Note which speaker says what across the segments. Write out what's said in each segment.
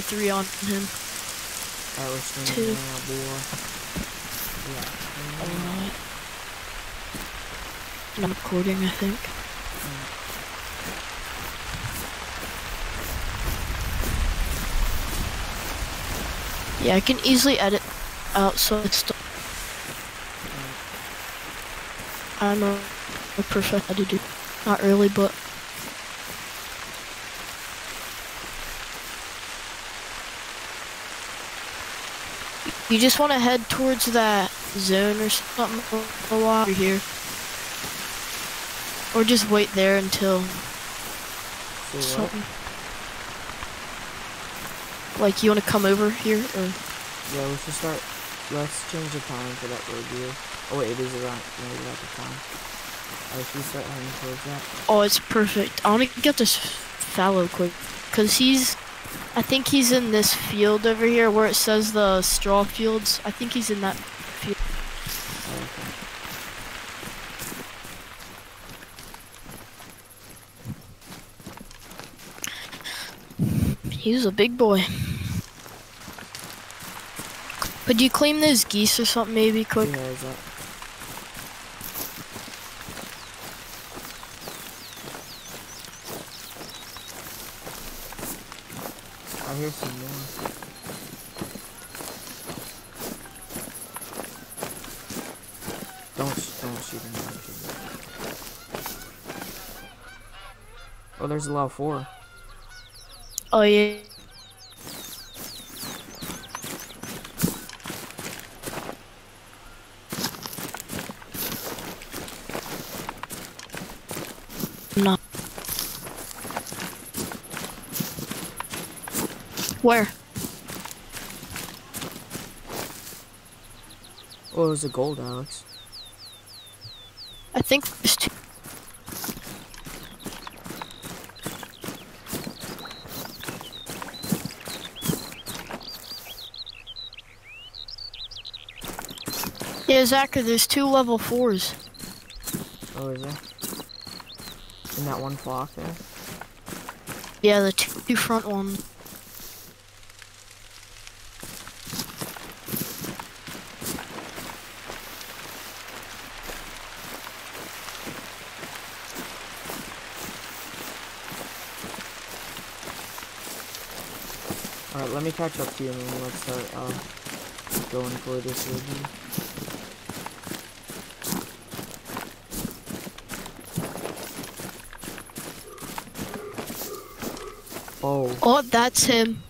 Speaker 1: three on him.
Speaker 2: Alright, we're
Speaker 1: Two.
Speaker 2: now, boy. Yeah.
Speaker 1: Alright. I'm recording, I think. Yeah, I can easily edit out so it's. Still I'm a, a perfect editor. Not really, but you just want to head towards that zone or something for a while over here, or just wait there until something. Like you want to come over here, or
Speaker 2: Yeah, let's just start. Let's change the time for that road view. Oh wait, it is around maybe about the time. Alright, should we start heading towards that?
Speaker 1: oh, it's perfect. I want to get this fallow quick, cause he's. I think he's in this field over here where it says the straw fields. I think he's in that field. He's a big boy. Could you claim those geese or something maybe quick?
Speaker 2: Yeah, is that? I hear some more. Don't don't shoot him. Don't shoot him. Oh, there's a level four.
Speaker 1: Oh yeah. No. Where?
Speaker 2: Oh, it was a gold, Alex.
Speaker 1: I think there's two. Yeah, Zachary, there's two level fours.
Speaker 2: Oh, is there? In that one flock there?
Speaker 1: Yeah, the two front ones.
Speaker 2: Alright, let me catch up to you and then let's start uh, going for this review. Oh,
Speaker 1: Oh, that's him.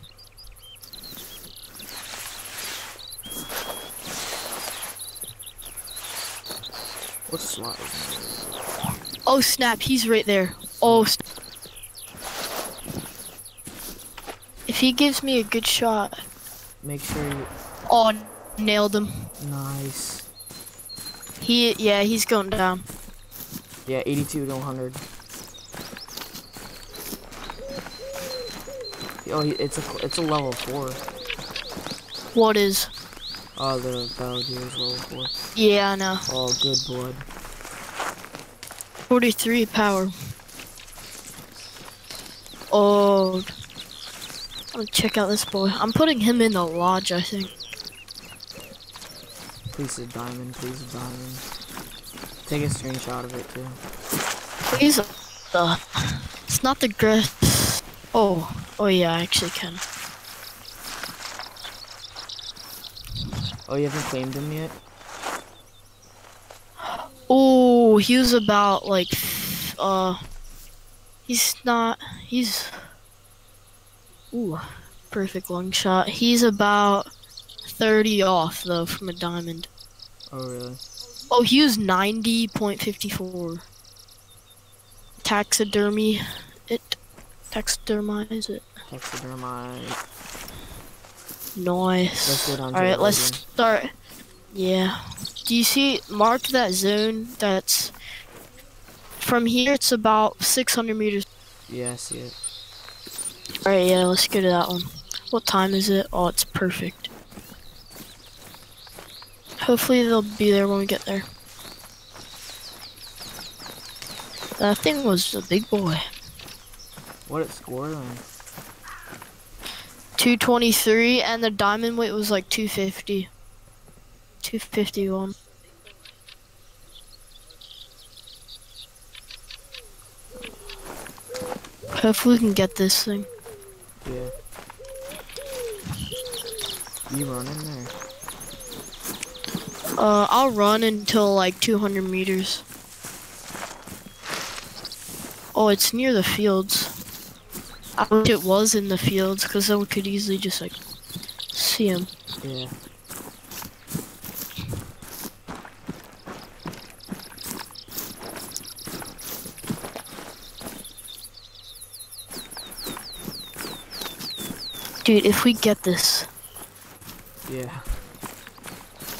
Speaker 2: what slot?
Speaker 1: Oh snap, he's right there. Oh. Snap. He gives me a good shot,
Speaker 2: Make sure you...
Speaker 1: oh, nailed him.
Speaker 2: Nice.
Speaker 1: He, yeah, he's going down.
Speaker 2: Yeah, 82 to 100. Oh, it's a it's a level four.
Speaker 1: What is?
Speaker 2: Oh, the battle is level four.
Speaker 1: Yeah, I know.
Speaker 2: Oh, good blood.
Speaker 1: 43 power. Oh. Check out this boy. I'm putting him in the lodge, I think.
Speaker 2: Please a diamond, please a diamond. Take a screenshot of it too.
Speaker 1: He's uh, it's not the grass. Oh, oh yeah, I actually can.
Speaker 2: Oh, you haven't claimed him yet?
Speaker 1: Oh, he was about like, uh, he's not, he's, ooh, perfect long shot. He's about 30 off though from a diamond.
Speaker 2: Oh, really?
Speaker 1: Oh, he was 90.54. Taxidermy it. Taxidermize it.
Speaker 2: Taxidermite.
Speaker 1: Nice.
Speaker 2: Let's go down to
Speaker 1: Alright, let's start. Yeah. Do you see, mark that zone that's, from here it's about 600 meters.
Speaker 2: Yeah, I see it.
Speaker 1: Alright, yeah, let's go to that one. What time is it? Oh, it's perfect. Hopefully they'll be there when we get there. That thing was a big boy.
Speaker 2: What it scored on?
Speaker 1: 223 and the diamond weight was like 250. 251. Hopefully we can get this thing.
Speaker 2: Yeah. You run in there?
Speaker 1: Uh, I'll run until like 200 meters. Oh, it's near the fields. I wish it was in the fields, because then we could easily just like see him.
Speaker 2: Yeah.
Speaker 1: Dude, if we get this,
Speaker 2: Yeah.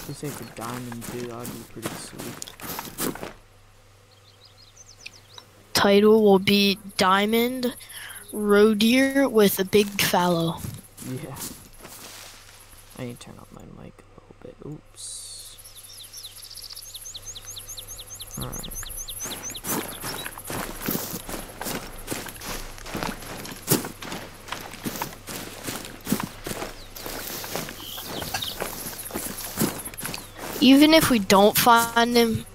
Speaker 2: This ain't a diamond dude, that'd be pretty sweet.
Speaker 1: title will be Diamond Roe Deer with a big fallow.
Speaker 2: Yeah. I need to turn up my mic a little bit. Oops. Alright.
Speaker 1: Even if we don't find him,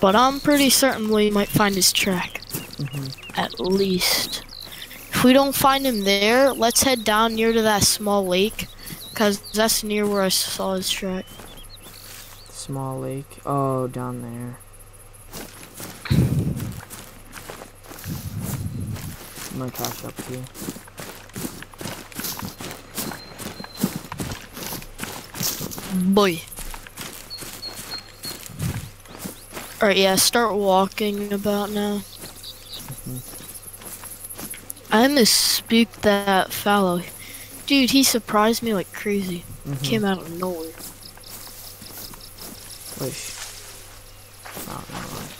Speaker 1: but I'm pretty certain we might find his track.
Speaker 2: hmm
Speaker 1: at least. If we don't find him there, let's head down near to that small lake, cause that's near where I saw his track.
Speaker 2: Small lake. Oh, down there. I'm gonna catch up to you.
Speaker 1: Boy. Alright, yeah, start walking about now. I misspooked that fallow. Dude, he surprised me like crazy.
Speaker 2: Mhm.
Speaker 1: Came out of nowhere.
Speaker 2: Wait. sh- Oh, never mind.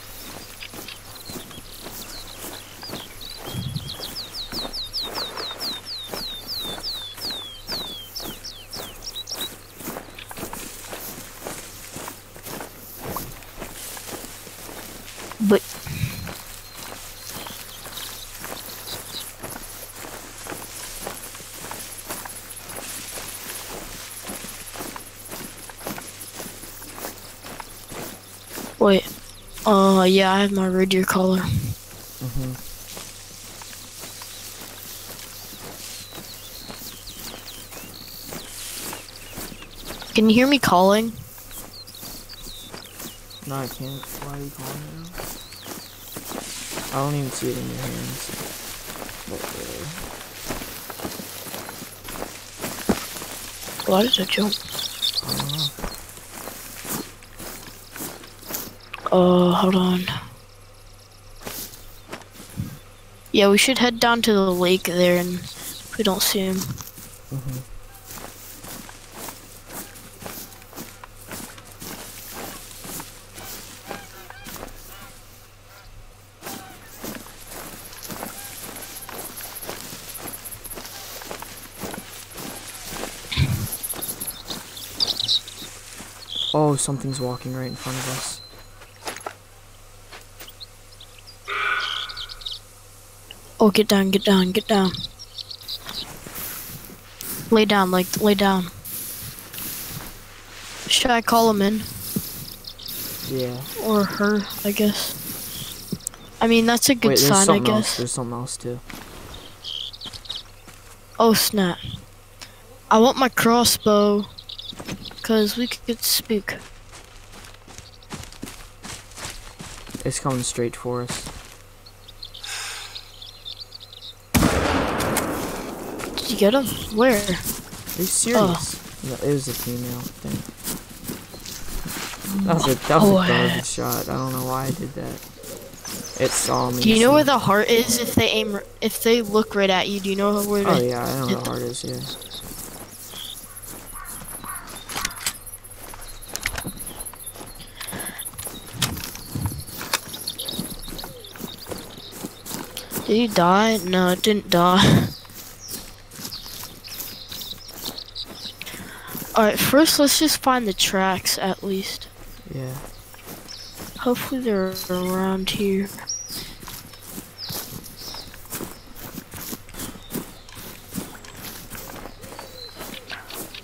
Speaker 1: But Wait. Uh yeah, I have my red deer collar.
Speaker 2: Mhm.
Speaker 1: Can you hear me calling?
Speaker 2: No, I can't. Why are you calling me now? I don't even see it in your hands. But, uh,
Speaker 1: Why did I jump?
Speaker 2: I don't know.
Speaker 1: Uh, hold on. Yeah, we should head down to the lake there and if we don't see him.
Speaker 2: Mhm. Oh, something's walking right in front of us.
Speaker 1: Oh, get down, get down, get down. Lay down, like, lay down. Should I call him in?
Speaker 2: Yeah.
Speaker 1: Or her, I guess. I mean, that's a good
Speaker 2: Wait,
Speaker 1: sign, I
Speaker 2: something else.
Speaker 1: guess.
Speaker 2: There's something else too.
Speaker 1: Oh, snap. I want my crossbow. Because we could get spook.
Speaker 2: It's coming straight for us.
Speaker 1: You get him? Where?
Speaker 2: Are you serious? Oh. No, it was a female thing. That was a, that was
Speaker 1: Oh,
Speaker 2: a garbage shot. I don't know why I did that. It saw me.
Speaker 1: Do you know where the heart is if they aim, if they look right at you? Do you know where
Speaker 2: Oh yeah, I know where the heart is. Yeah.
Speaker 1: Did he die? No, it didn't die. Alright, first let's just find the tracks at least.
Speaker 2: Yeah.
Speaker 1: Hopefully they're around here.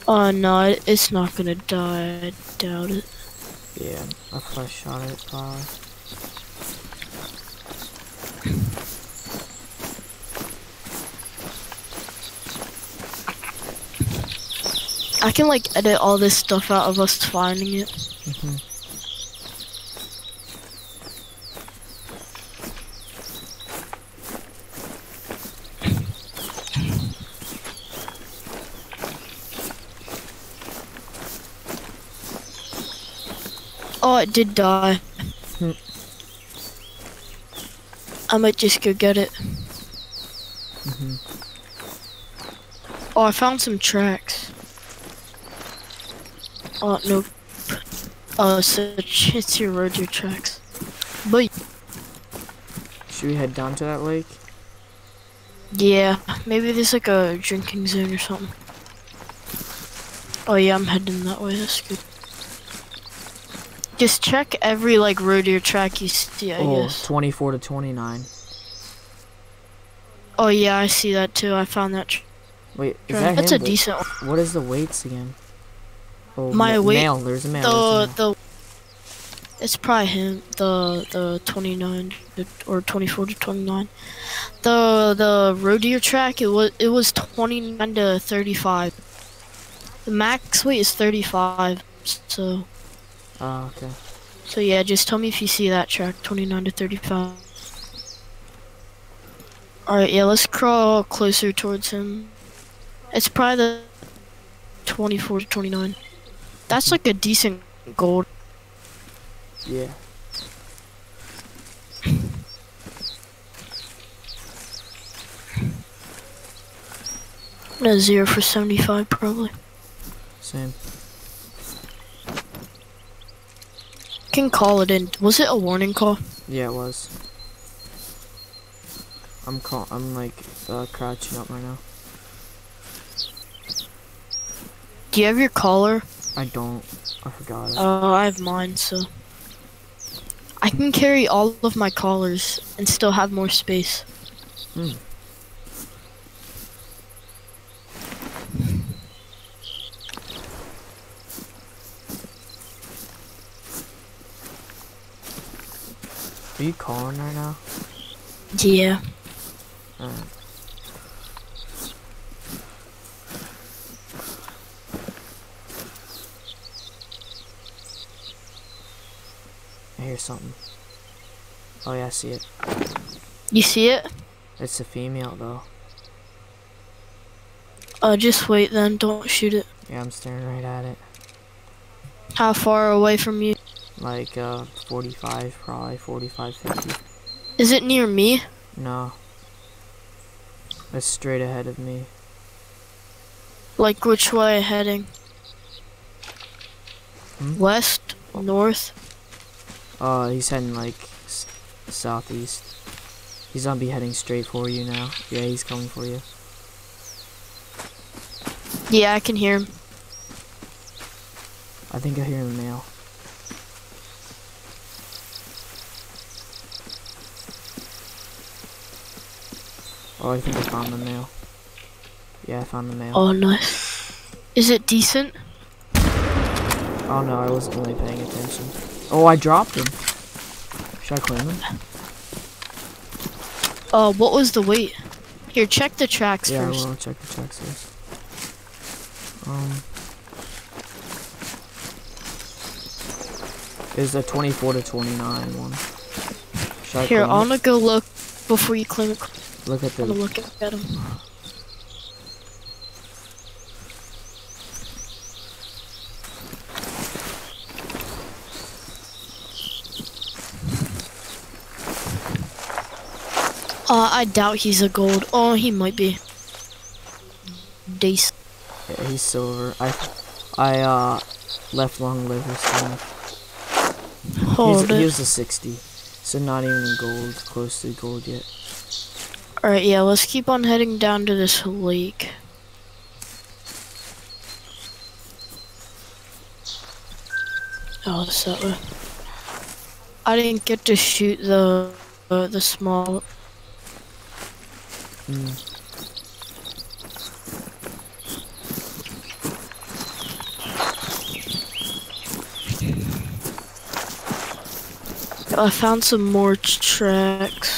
Speaker 1: Oh no, it's not gonna die. I doubt it.
Speaker 2: Yeah, I probably shot it. Probably.
Speaker 1: I can like edit all this stuff out of us finding it.
Speaker 2: hmm
Speaker 1: Oh, it did die.
Speaker 2: Hmm.
Speaker 1: I might just go get it.
Speaker 2: hmm
Speaker 1: Oh, I found some tracks. Oh, no. Oh, it's, a, it's your road, your tracks. But,
Speaker 2: Should we head down to that lake?
Speaker 1: yeah, maybe there's like a drinking zone or something. Oh yeah, I'm heading that way, that's good. Just check every like road or track you see, I
Speaker 2: oh,
Speaker 1: guess.
Speaker 2: 24 to 29.
Speaker 1: Oh yeah, I see that too. I found that.
Speaker 2: Wait, is that
Speaker 1: That's
Speaker 2: him?
Speaker 1: a decent one.
Speaker 2: What is the weights again? Oh,
Speaker 1: My
Speaker 2: ma-
Speaker 1: weight-
Speaker 2: male. There's a male.
Speaker 1: The the it's probably him. The the 29 to- or 24 to 29. The the roe deer track it was it was 29 to 35. The max weight is 35. So
Speaker 2: Oh, okay.
Speaker 1: so yeah, just tell me if you see that track 29 to 35. All right, yeah, let's crawl closer towards him. It's probably the 24 to 29. That's like a decent gold.
Speaker 2: Yeah.
Speaker 1: No, zero for 75 probably.
Speaker 2: Same.
Speaker 1: Can call it in. Was it a warning call?
Speaker 2: Yeah, it was. I'm call. I'm like uh, crouching up right now.
Speaker 1: Do you have your collar?
Speaker 2: I don't. I forgot.
Speaker 1: Oh, I have mine, so. I can carry all of my collars and still have more space.
Speaker 2: Hmm. Are you calling right now?
Speaker 1: Yeah.
Speaker 2: Alright. Hear something. Oh yeah, I see it.
Speaker 1: You see it?
Speaker 2: It's a female though.
Speaker 1: Uh, just wait then. Don't shoot it.
Speaker 2: Yeah, I'm staring right at it.
Speaker 1: How far away from you?
Speaker 2: Like uh 45 probably 45 50.
Speaker 1: Is it near me?
Speaker 2: No. It's straight ahead of me.
Speaker 1: Like which way heading?
Speaker 2: Hmm?
Speaker 1: West? North?
Speaker 2: Uh he's heading like s- southeast. He's gonna be heading straight for you now. Yeah, he's coming for you.
Speaker 1: Yeah, I can hear him.
Speaker 2: I think I hear him now. Oh, I think I found the male. Yeah, I found the male.
Speaker 1: Oh, nice. Is it decent?
Speaker 2: Oh no, I wasn't really paying attention. Oh, I dropped him. Should I claim him?
Speaker 1: Uh, what was the weight? Here, check the tracks
Speaker 2: yeah,
Speaker 1: first.
Speaker 2: I will check the tracks first. Um, is the 24 to 29 one. Should
Speaker 1: Here, I'm gonna go look before you claim it.
Speaker 2: look at
Speaker 1: I'm gonna look at him. Uh, I doubt he's a gold. Oh, he might be. Decent.
Speaker 2: Yeah, he's silver. I, I uh, left long stone. He's,
Speaker 1: Hold
Speaker 2: he
Speaker 1: it.
Speaker 2: was a 60, so not even gold, close to gold yet.
Speaker 1: Alright, yeah, let's keep on heading down to this lake. Oh, that way. I didn't get to shoot the uh, the small.
Speaker 2: Mm.
Speaker 1: I found some more tracks.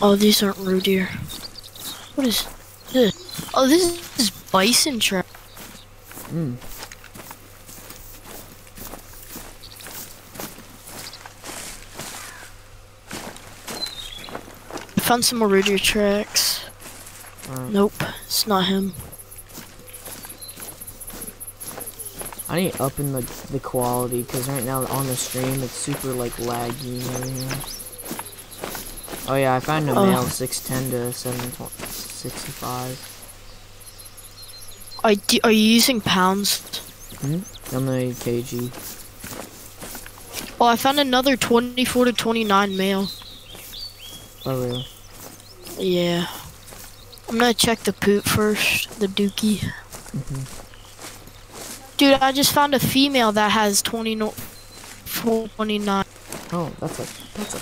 Speaker 1: Oh, these aren't roe deer. What is this? Oh, this is bison track.
Speaker 2: Mm.
Speaker 1: Found some more deer tracks.
Speaker 2: Alright.
Speaker 1: Nope, it's not him.
Speaker 2: I need up in the the quality because right now on the stream it's super like laggy. Oh yeah, I found a
Speaker 1: Oh.
Speaker 2: male 610 to 765.
Speaker 1: I d- are you using pounds?
Speaker 2: Hmm? On the kg.
Speaker 1: Oh, I found another 24 to 29 male.
Speaker 2: Oh really?
Speaker 1: Yeah. I'm gonna check the poop first, the dookie.
Speaker 2: Mhm.
Speaker 1: Dude, I just found a female that has 20 no 29.
Speaker 2: Oh, that's a that's a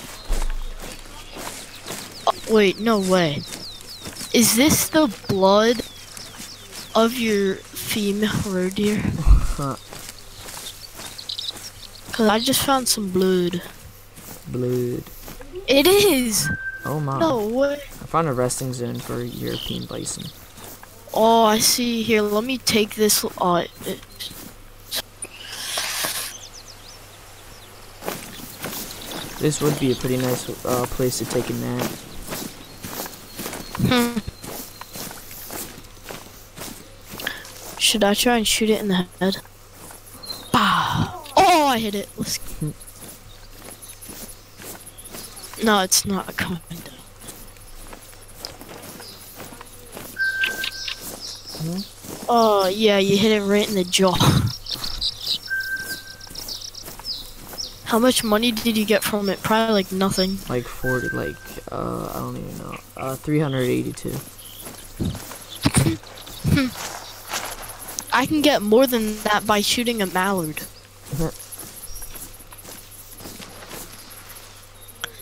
Speaker 1: Oh, wait, no way. Is this the blood of your female roe deer? Cause I just found some blood.
Speaker 2: blood.
Speaker 1: It is.
Speaker 2: Oh my!
Speaker 1: No way.
Speaker 2: Found a resting zone for European bison.
Speaker 1: Oh, I see. Here, let me take this. Uh, it,
Speaker 2: This would be a pretty nice uh, place to take a nap.
Speaker 1: hmm. Should I try and shoot it in the head? Bah! Oh, I hit it. Let's. No, it's not coming down.
Speaker 2: Hmm?
Speaker 1: Oh, yeah, you hit it right in the jaw. How much money did you get from it? Probably like nothing.
Speaker 2: Like 40, like uh, I don't even know. Uh, 382.
Speaker 1: I can get more than that by shooting a mallard.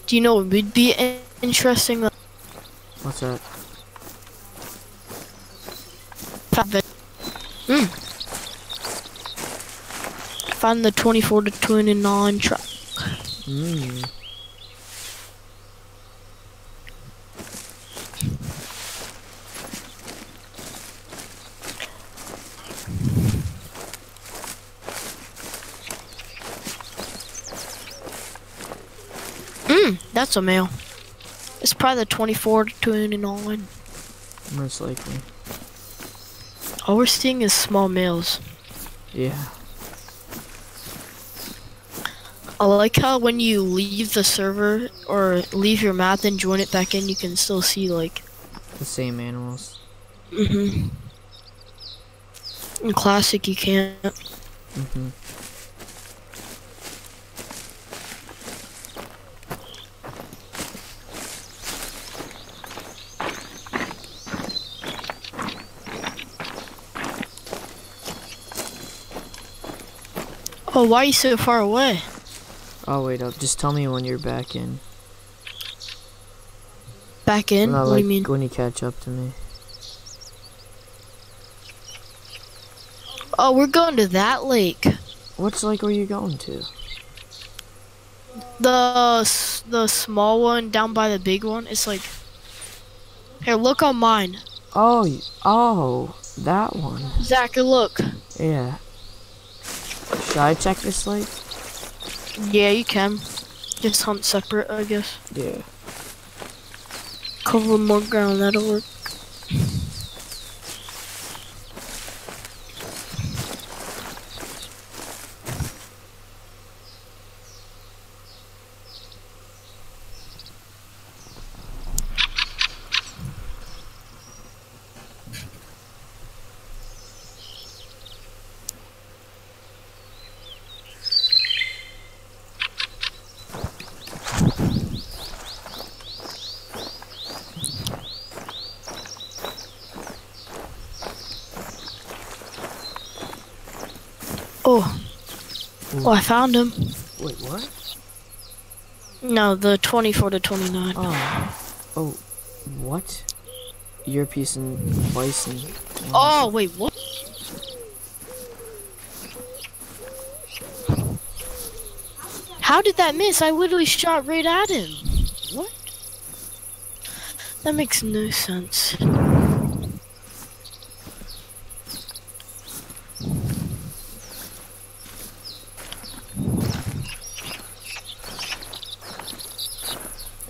Speaker 1: Do you know what would be interesting?
Speaker 2: What's that?
Speaker 1: Mm. Find the 24 to 29 truck.
Speaker 2: Mm.
Speaker 1: That's a male. It's probably the 24 to 29.
Speaker 2: Most likely.
Speaker 1: All we're seeing is small males.
Speaker 2: Yeah.
Speaker 1: I like how when you leave the server or leave your map and join it back in, you can still see like.
Speaker 2: The same animals.
Speaker 1: hmm In classic, you can't.
Speaker 2: hmm
Speaker 1: Oh, why are you so far away?
Speaker 2: Oh wait up. Just tell me when you're back in.
Speaker 1: Back in? what
Speaker 2: like
Speaker 1: do you mean?
Speaker 2: when you catch up to me.
Speaker 1: Oh, we're going to that lake.
Speaker 2: What's lake are you going to?
Speaker 1: The the small one down by the big one. It's like. Here, look on mine.
Speaker 2: Oh, oh, that one.
Speaker 1: Zach, look.
Speaker 2: Yeah. Should I check this lake?
Speaker 1: Yeah, you can. Just hunt separate, I guess.
Speaker 2: Yeah.
Speaker 1: Cover more ground, that'll work. Oh. Oh, I found him.
Speaker 2: Wait, what?
Speaker 1: No, the 24 to 29.
Speaker 2: Oh. Oh. What? You're a piece of bison.
Speaker 1: Oh, wait, what? How did that miss? I literally shot right at him. What? That makes no sense.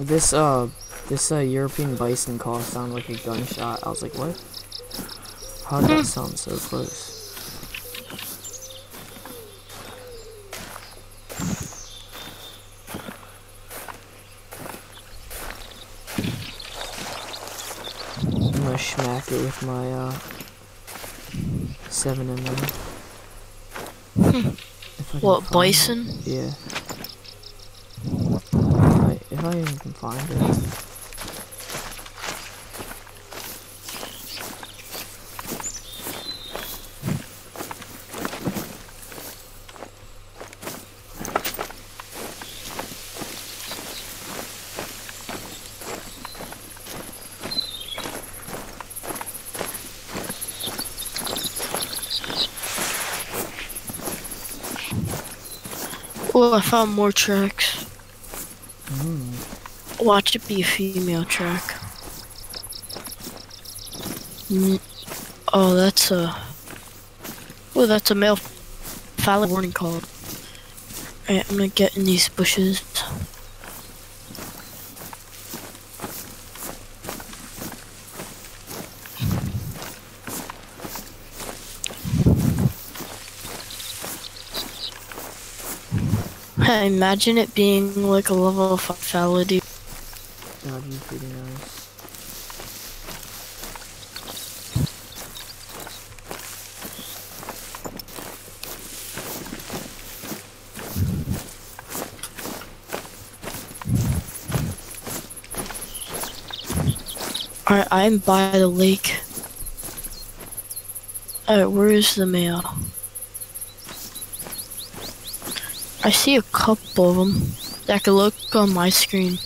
Speaker 2: This uh, this uh European bison call sounded like a gunshot. I was like, what? How did that sound so close? I'm gonna smack it with my uh seven and nine. If
Speaker 1: What,
Speaker 2: find it.
Speaker 1: bison?
Speaker 2: Yeah. I even can find it.
Speaker 1: Oh, I found more tracks. Watch it be a female track. Mm. Oh, that's a. Well, that's a male fallow warning call. Alright, I'm gonna get in these bushes. I imagine it being like a level 5 fatality.
Speaker 2: That'd be pretty nice.
Speaker 1: Alright, I'm by the lake. Alright, where is the male? I see a couple of them. That could look on my screen.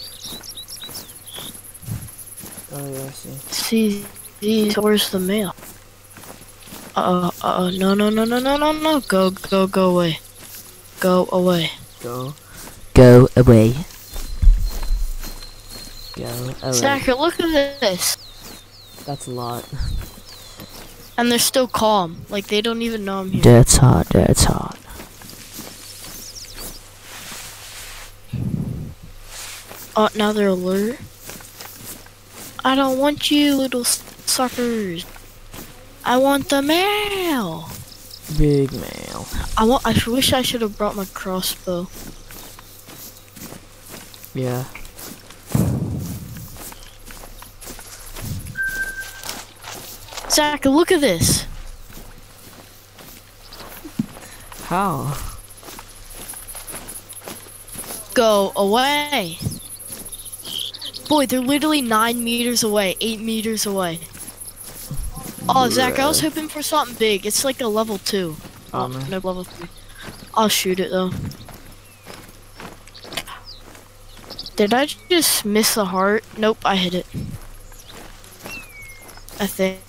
Speaker 2: Oh yeah, I see.
Speaker 1: See these. Where's the male? Uh, uh, uh, no, no, no, no, no, no, no. Go, go, go away. Go away.
Speaker 2: Go. Go away. Go away.
Speaker 1: Zachary, look at this.
Speaker 2: That's a lot.
Speaker 1: And they're still calm. Like, they don't even know I'm here.
Speaker 2: That's hot, that's hot.
Speaker 1: Oh, now they're alert. I don't want you, little suckers. I want the male.
Speaker 2: Big male.
Speaker 1: I want. I wish I should have brought my crossbow.
Speaker 2: Yeah.
Speaker 1: Zach, look at this.
Speaker 2: How?
Speaker 1: Go away. Boy, they're literally nine meters away, eight meters away. Oh, Zach, I was hoping for something big. It's like a level two.
Speaker 2: Oh,
Speaker 1: Oh,
Speaker 2: man.
Speaker 1: no level three. I'll shoot it though. Did I just miss the heart? Nope, I hit it. I think.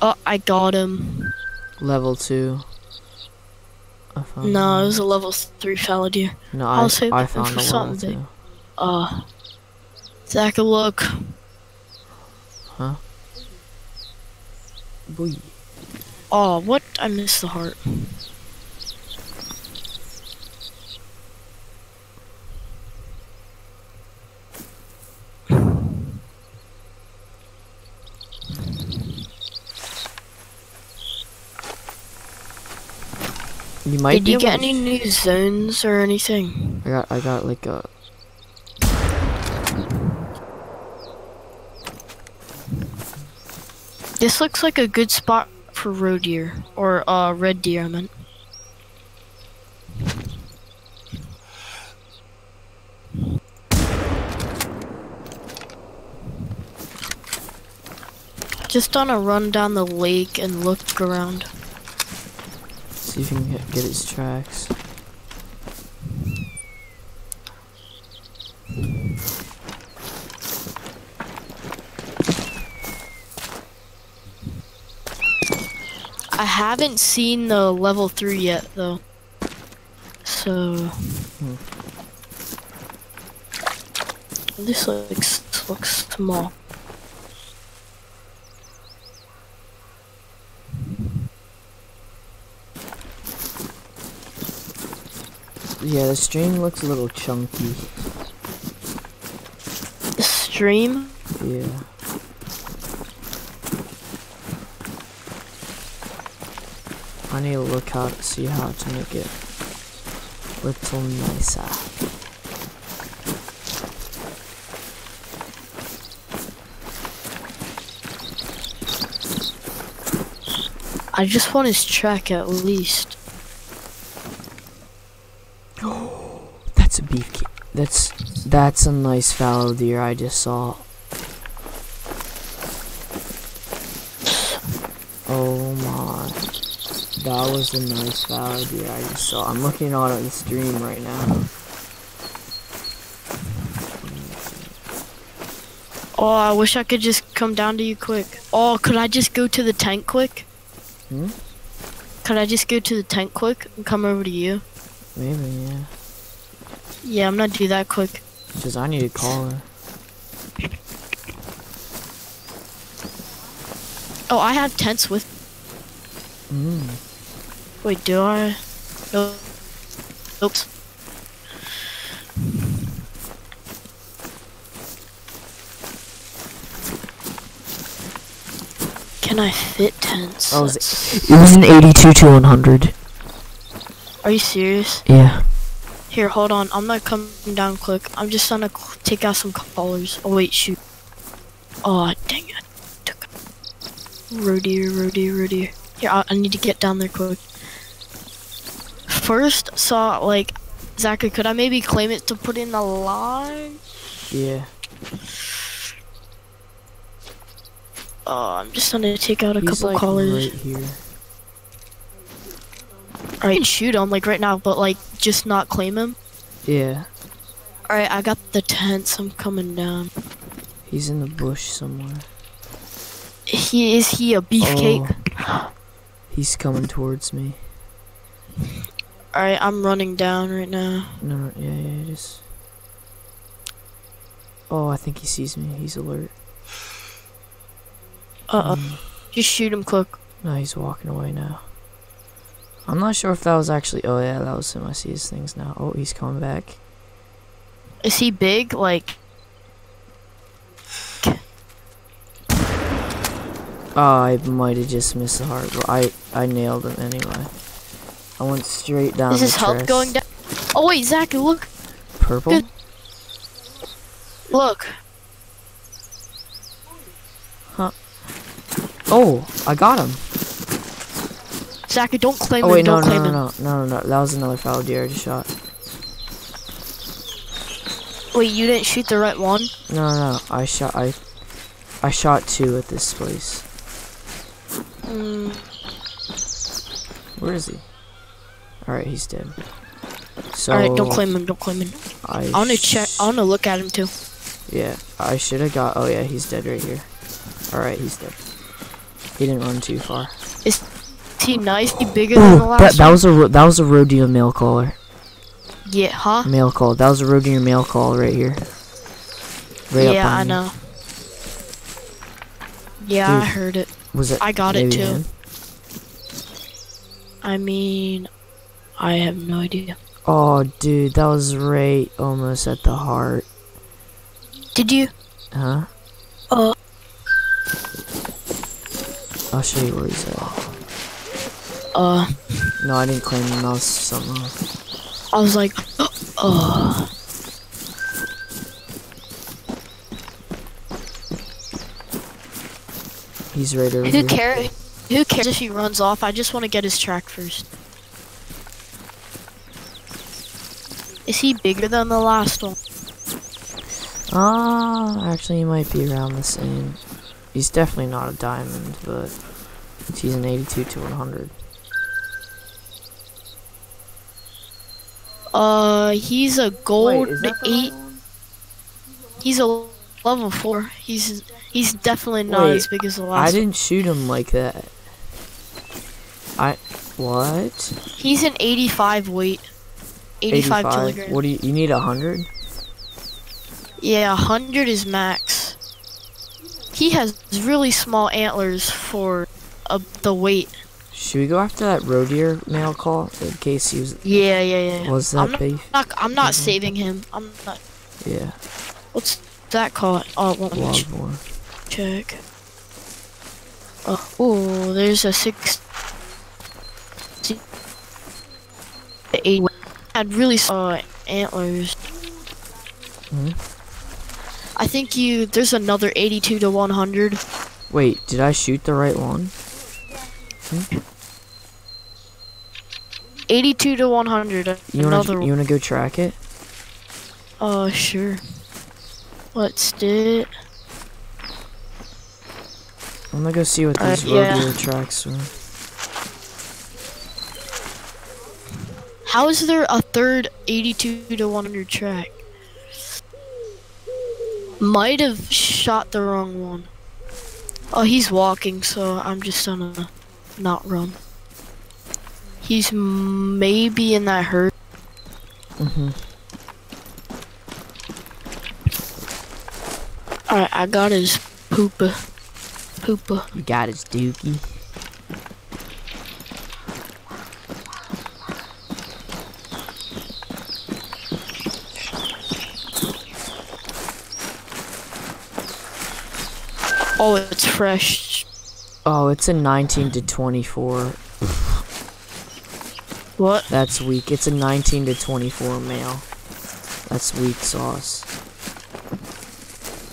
Speaker 1: Oh, I got him.
Speaker 2: Level two. I found
Speaker 1: No, it was a level three fallow deer.
Speaker 2: No,
Speaker 1: I
Speaker 2: I,
Speaker 1: was
Speaker 2: I
Speaker 1: for
Speaker 2: found level
Speaker 1: something big.
Speaker 2: two.
Speaker 1: Uh, Zach, a look.
Speaker 2: Boy.
Speaker 1: Oh, what? I missed the heart.
Speaker 2: You might
Speaker 1: Did you get any new zones or anything?
Speaker 2: I got I got like a
Speaker 1: This looks like a good spot for roe deer or uh red deer. I meant. Just on a run down the lake and look around.
Speaker 2: See if you can get, its tracks.
Speaker 1: I haven't seen the level three yet though. So So.
Speaker 2: Hmm.
Speaker 1: This looks looks small.
Speaker 2: Yeah, the stream looks a little chunky.
Speaker 1: The stream.
Speaker 2: Yeah. I need to look how to see how to make it little nicer.
Speaker 1: I just want his track at least.
Speaker 2: That's a beefcake. That's that's a nice fallow deer I just saw. Oh my. That was a nice fallow deer I just saw. I'm looking out on the stream right now.
Speaker 1: Oh, I wish I could just come down to you quick. Oh, could I just go to the tank quick?
Speaker 2: Hmm?
Speaker 1: Could I just go to the tank quick and come over to you?
Speaker 2: Maybe, yeah.
Speaker 1: Yeah, I'm gonna do that quick.
Speaker 2: Because I need to call her.
Speaker 1: Oh, I have tents with.
Speaker 2: Mm.
Speaker 1: Wait, do I? No. Oops. Can I fit tents?
Speaker 2: Oh, It was an 82 to 100.
Speaker 1: Are you serious?
Speaker 2: Yeah.
Speaker 1: Here, hold on. I'm not coming down quick. I'm just gonna take out some collars. Oh wait, shoot. Oh dang it! Took roadie, roadie, roadie. Here, I, I need to get down there quick. First, saw like Zachary. Could I maybe claim it to put in the lodge?
Speaker 2: Yeah.
Speaker 1: Oh, I'm just gonna take out a
Speaker 2: He's
Speaker 1: couple
Speaker 2: like
Speaker 1: collars.
Speaker 2: right here.
Speaker 1: Alright, can shoot him like right now, but like just not claim him.
Speaker 2: Yeah.
Speaker 1: Alright, I got the tents. I'm coming down.
Speaker 2: He's in the bush somewhere.
Speaker 1: He is he a beefcake?
Speaker 2: Oh. He's coming towards me.
Speaker 1: Alright, I'm running down right now.
Speaker 2: No, no, yeah, yeah, is. Oh, I think he sees me. He's alert.
Speaker 1: Uh uh
Speaker 2: Mm.
Speaker 1: Just shoot him quick.
Speaker 2: No, he's walking away now. I'm not sure if that was actually. Oh, yeah, that was him. I see his things now. Oh, he's coming back.
Speaker 1: Is he big? Like,
Speaker 2: Oh, I might have just missed the heart, but I, I nailed him anyway. I went straight down
Speaker 1: is his health going down? Oh wait, Zach, look,
Speaker 2: Purple?
Speaker 1: Good. look. Huh.
Speaker 2: Oh, I got him.
Speaker 1: Zach, don't claim
Speaker 2: Oh
Speaker 1: him.
Speaker 2: wait, no,
Speaker 1: don't
Speaker 2: no,
Speaker 1: claim
Speaker 2: no,
Speaker 1: him.
Speaker 2: no, no, no, no. That was another fallow deer I just shot.
Speaker 1: Wait, you didn't shoot the right one?
Speaker 2: No, no, no. I shot. I, I shot two at this place.
Speaker 1: Mm,
Speaker 2: Where is he? All right, he's dead. So
Speaker 1: All right, don't claim him. Don't claim him.
Speaker 2: I,
Speaker 1: I wanna check. I wanna look at him too.
Speaker 2: Yeah, I should have got. Oh yeah, he's dead right here. All right, he's dead. He didn't run too far.
Speaker 1: Is he nice? He bigger than the last
Speaker 2: that, that
Speaker 1: one?
Speaker 2: was a ro- that was a rodeo male caller.
Speaker 1: Yeah, huh?
Speaker 2: Male call. That was a rodeo male call right here. Right
Speaker 1: yeah, I know. Yeah, I heard it.
Speaker 2: Was it?
Speaker 1: I got it too.
Speaker 2: him?
Speaker 1: I mean, I have no idea.
Speaker 2: Oh, dude, that was right almost at the heart.
Speaker 1: Did you?
Speaker 2: Huh?
Speaker 1: Uh.
Speaker 2: I'll show you where he's at.
Speaker 1: Uh,
Speaker 2: No, I didn't claim was something else.
Speaker 1: I was like, uh.
Speaker 2: He's right over
Speaker 1: Who
Speaker 2: here.
Speaker 1: cares? Who cares if he runs off? I just want to get his track first. Is he bigger than the last one?
Speaker 2: Ah, actually, he might be around the same. He's definitely not a diamond, but he's an 82 to 100.
Speaker 1: Uh, he's a gold
Speaker 2: the
Speaker 1: eight. He's a level four. He's he's definitely not
Speaker 2: Wait,
Speaker 1: as big as the last. one.
Speaker 2: I didn't shoot him like that. I what?
Speaker 1: He's an 85 weight. 85, kilograms.
Speaker 2: What do you, you need a hundred?
Speaker 1: Yeah, a 100 is max. He has really small antlers for uh, the weight.
Speaker 2: Should we go after that roe deer male call in case he was
Speaker 1: Yeah, yeah, yeah.
Speaker 2: was
Speaker 1: I'm
Speaker 2: that
Speaker 1: not,
Speaker 2: big?
Speaker 1: not, I'm not
Speaker 2: Mhm.
Speaker 1: saving him. I'm not.
Speaker 2: Yeah,
Speaker 1: What's that called? Oh, let me ch-
Speaker 2: more.
Speaker 1: check. Oh, ooh, there's a six. Eight had really saw antlers.
Speaker 2: Mhm.
Speaker 1: I think you. There's another 82 to 100.
Speaker 2: Wait, did I shoot the right one? Hmm?
Speaker 1: 82 to 100.
Speaker 2: Uh, you wanna you wanna go track it?
Speaker 1: Oh, sure. Let's do it.
Speaker 2: I'm gonna go see what
Speaker 1: Uh,
Speaker 2: these
Speaker 1: yeah.
Speaker 2: deer tracks are.
Speaker 1: How is there a third 82 to 100 track? Might have shot the wrong one. Oh, he's walking, so I'm just gonna not run. He's maybe in that herd.
Speaker 2: Mm-hmm.
Speaker 1: Alright, I got his poopa. Poopa.
Speaker 2: You got his dookie.
Speaker 1: Oh, it's fresh.
Speaker 2: Oh, it's a 19 to 24.
Speaker 1: What?
Speaker 2: That's weak. It's a 19 to 24 male. That's weak sauce.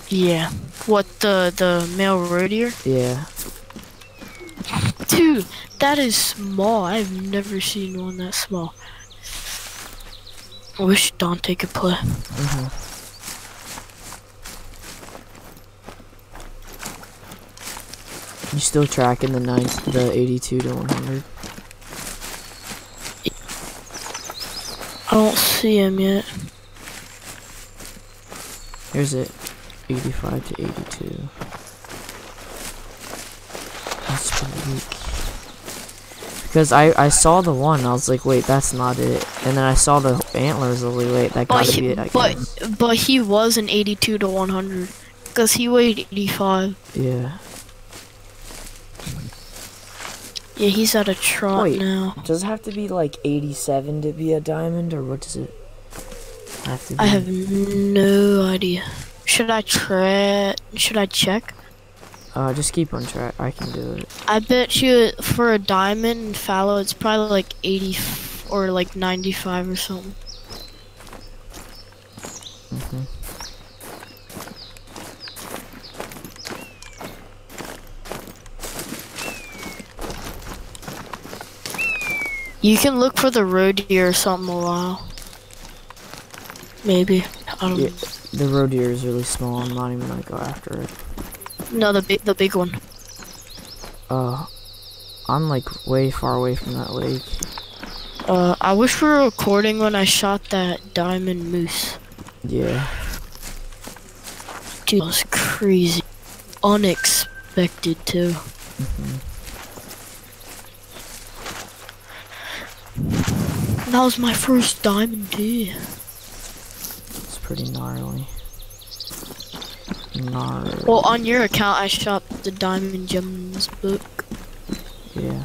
Speaker 1: Yeah. What, the, the male roe deer?
Speaker 2: Yeah.
Speaker 1: Dude, that is small. I've never seen one that small. I wish Dante could play.
Speaker 2: Mm-hmm. You still tracking the nine, the 82 to 100?
Speaker 1: I don't see him yet.
Speaker 2: Here's it. 85 to 82. That's pretty weak. Because I, I saw the one, I was like, wait, that's not it. And then I saw the antlers, I was like, wait, that
Speaker 1: But
Speaker 2: gotta
Speaker 1: he,
Speaker 2: be it, I
Speaker 1: but,
Speaker 2: guess.
Speaker 1: but he was an 82 to 100. Because he weighed 85.
Speaker 2: Yeah.
Speaker 1: Yeah, he's at a trot
Speaker 2: Wait.
Speaker 1: now.
Speaker 2: Does it have to be like 87 to be a diamond, or what does it have to be?
Speaker 1: I have no idea. Should I try? Should I check?
Speaker 2: Uh, just keep on track. I can do it.
Speaker 1: I bet you for a diamond fallow, it's probably like 80 or like 95 or something.
Speaker 2: hmm
Speaker 1: You can look for the roe deer or something a while. Maybe. I don't
Speaker 2: Yeah. The roe deer is really small. I'm not even gonna go after it.
Speaker 1: No, the big, the big one.
Speaker 2: Uh, I'm like way far away from that lake.
Speaker 1: Uh, I wish we were recording when I shot that diamond moose.
Speaker 2: Yeah.
Speaker 1: Dude, that was crazy. Unexpected too.
Speaker 2: hmm
Speaker 1: That was my first diamond too.
Speaker 2: It's pretty gnarly. Gnarly.
Speaker 1: Well, on your account, I shot the diamond gemsbok.
Speaker 2: yeah.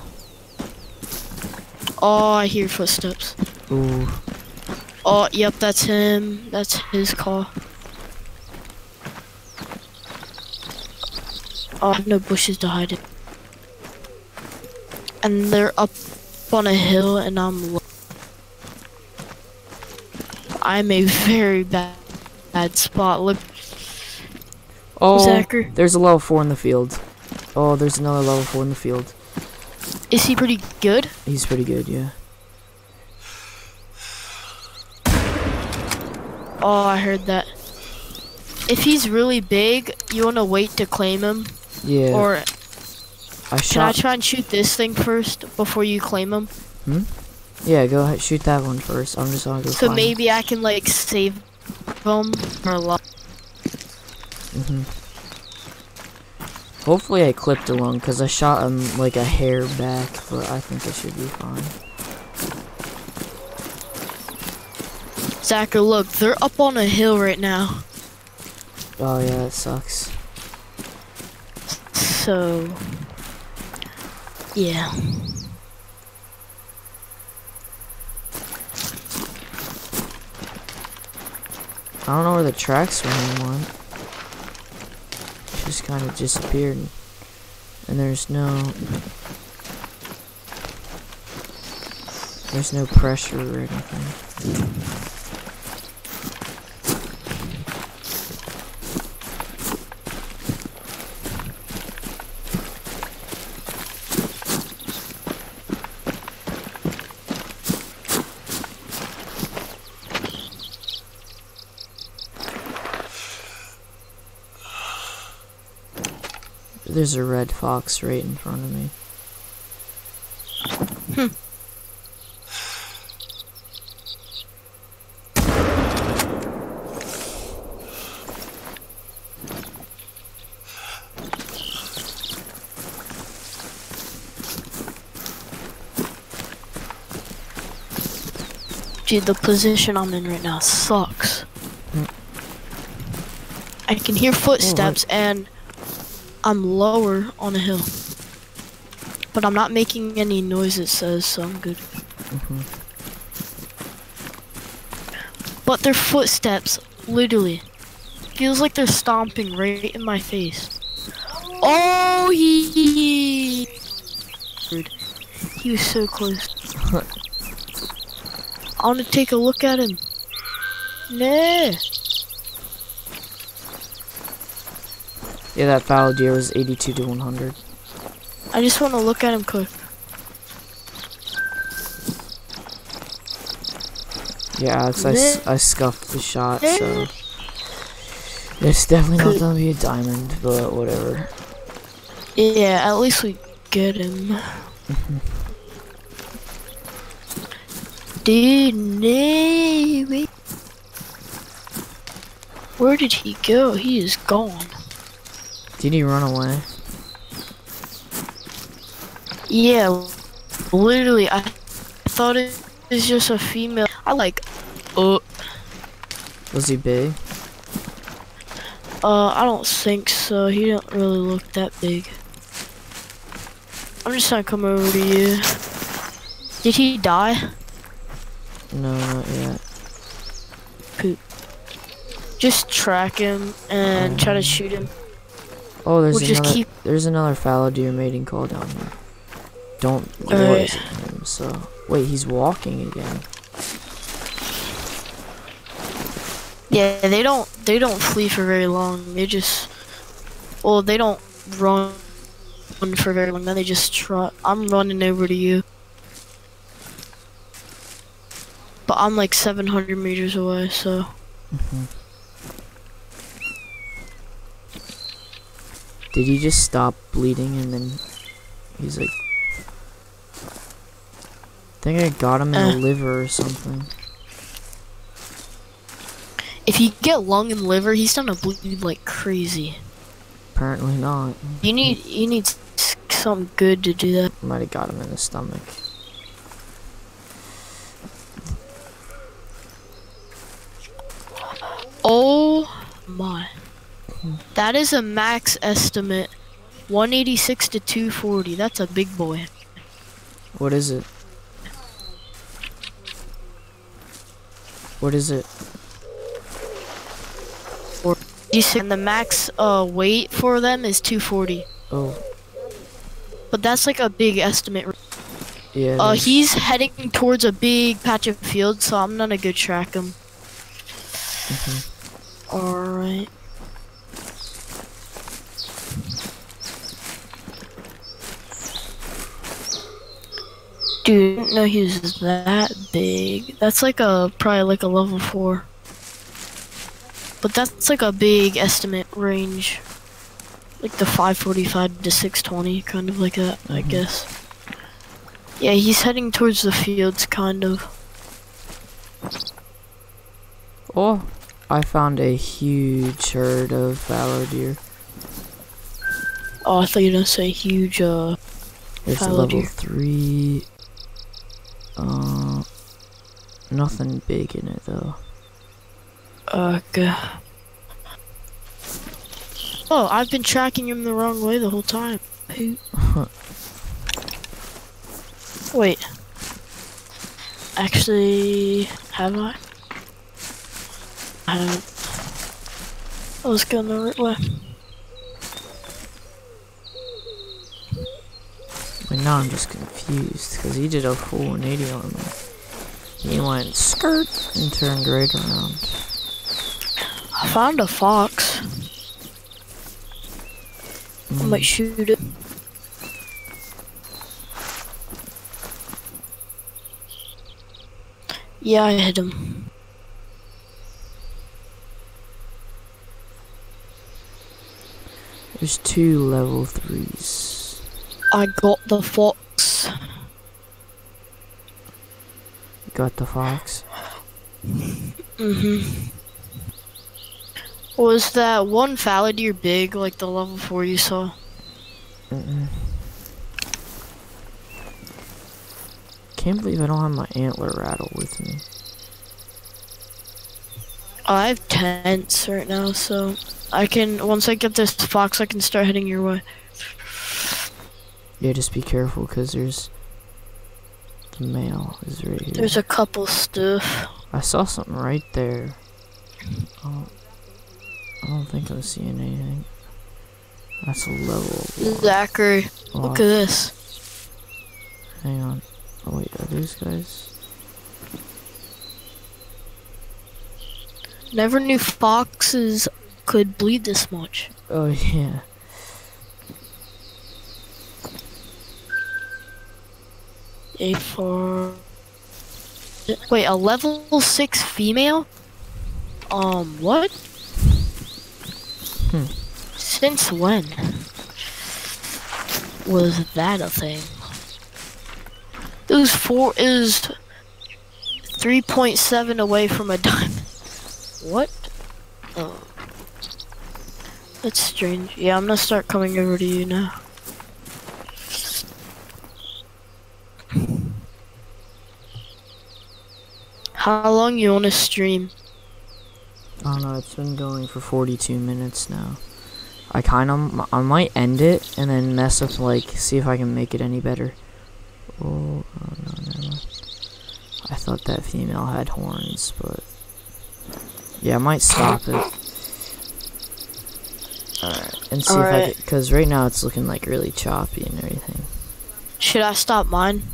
Speaker 1: Oh, I hear footsteps.
Speaker 2: Ooh.
Speaker 1: Oh, yep, that's him. That's his car. Oh, I have no bushes to hide it. And they're up on a hill, and I'm. I'm a very bad, bad spot. Look,
Speaker 2: Oh,
Speaker 1: Zachary.
Speaker 2: there's a level four in the field. Oh, there's another level four in the field.
Speaker 1: Is he pretty good?
Speaker 2: He's pretty good, yeah.
Speaker 1: Oh, I heard that. If he's really big, you wanna wait to claim him,
Speaker 2: Yeah.
Speaker 1: or
Speaker 2: I
Speaker 1: can I try and shoot this thing first before you claim him? Hmm?
Speaker 2: yeah, go ahead, shoot that one first. I'm just gonna go.
Speaker 1: So maybe I can like save him or a lot.
Speaker 2: hmm Hopefully I clipped the one because I shot him like a hair back, but I think it should be fine.
Speaker 1: Stacker, look, they're up on a hill right now.
Speaker 2: Oh yeah, that sucks.
Speaker 1: So, yeah.
Speaker 2: I don't know where the tracks were anymore. Just kind of disappeared. And there's no... There's no pressure or anything. There's a red fox right in front of me.
Speaker 1: Hmm. Dude, the position I'm in right now sucks.
Speaker 2: Hmm.
Speaker 1: I can hear footsteps and I'm lower on a hill. But I'm not making any noise it says, so I'm good.
Speaker 2: Mhm.
Speaker 1: But their footsteps, literally, feels like they're stomping right in my face. Oh, he, he was so close. I want to take a look at him. Nah.
Speaker 2: Yeah, that fallow deer was 82 to 100.
Speaker 1: I just want to look at him quick.
Speaker 2: Yeah, I, I, scuffed the shot, so... It's definitely not gonna be a diamond, but whatever.
Speaker 1: Yeah, at least we get him. Dude. Where did he go? He is gone.
Speaker 2: Did he run away?
Speaker 1: Yeah, literally, I thought it was just a female. I like, uh,
Speaker 2: Was he big?
Speaker 1: uh, I don't think so. He didn't really look that big. I'm just gonna come over to you. Did he die?
Speaker 2: No, not yet. Poop.
Speaker 1: Just track him and try to
Speaker 2: Um,
Speaker 1: shoot him.
Speaker 2: Oh, there's
Speaker 1: We'll just
Speaker 2: another.
Speaker 1: keep-
Speaker 2: There's another fallow deer mating call down here. Don't noise him. So wait, he's walking again.
Speaker 1: Yeah, they don't they don't flee for very long. They just well, they don't run for very long. Then they just trot. I'm running over to you, but I'm like 700 meters away. So
Speaker 2: Mhm. Did he just stop bleeding and then he's like? I think I got him in
Speaker 1: Uh.
Speaker 2: the liver or something.
Speaker 1: if you get lung and liver, he's gonna bleed like crazy.
Speaker 2: Apparently not.
Speaker 1: You need you need something good to do that.
Speaker 2: Might have got him in the stomach.
Speaker 1: Oh my, that is a max estimate. 186 to 240. That's a big boy.
Speaker 2: What is it? What is it?
Speaker 1: You said the max uh, weight for them is 240,
Speaker 2: Oh,
Speaker 1: but that's like a big estimate.
Speaker 2: yeah.
Speaker 1: Uh, he's heading towards a big patch of field, so I'm gonna go track him.
Speaker 2: Mhm.
Speaker 1: All right. Dude, I didn't know he was that big. That's like a probably like a level four. But that's like a big estimate range. Like the 545 to 620, kind of like that, I
Speaker 2: Mhm.
Speaker 1: guess. Yeah, he's heading towards the fields, kind of.
Speaker 2: Oh, I found a huge herd of fallow deer.
Speaker 1: Oh, I thought you were gonna say huge, uh,
Speaker 2: There's a level
Speaker 1: deer.
Speaker 2: three. Uh, nothing big in it though.
Speaker 1: Okay. Oh, I've been tracking him the wrong way the whole time. Poop. Wait. Actually, have I? I haven't. I was going the right way.
Speaker 2: Now I'm just confused because he did a full 180 on me. He went skirt and turned right around.
Speaker 1: I found a fox. I hmm. might shoot it. Yeah, I hit him.
Speaker 2: There's two level threes.
Speaker 1: I got the fox.
Speaker 2: Got the fox.
Speaker 1: Mm-hmm. Was that one fallow deer big, like the level 4 you saw?
Speaker 2: Mm-mm. Can't believe I don't have my antler rattle with me.
Speaker 1: I have tents right now, so I can, once I get this fox, I can start heading your way.
Speaker 2: Yeah, just be careful because there's the male is right here.
Speaker 1: There's a couple stuff.
Speaker 2: I saw something right there. Oh, I don't think I'm seeing anything. That's a level.
Speaker 1: Zachary,
Speaker 2: Oh,
Speaker 1: look at this.
Speaker 2: Hang on. Oh wait, are these guys?
Speaker 1: Never knew foxes could bleed this much.
Speaker 2: Oh yeah.
Speaker 1: A four. Wait, a level six female? Um, what?
Speaker 2: Hmm.
Speaker 1: Since when was that a thing? It was four. Is three point seven away from a diamond. What? Oh, that's strange. Yeah, I'm gonna start coming over to you now. How long you wanna stream?
Speaker 2: I don't know. It's been going for 42 minutes now. I kind of I might end it and then mess up like see if I can make it any better. Oh, oh no, never mind. I thought that female had horns, but yeah, I might stop it. Alright, and see if I can, because right now it's looking like really choppy and everything.
Speaker 1: Should I stop mine?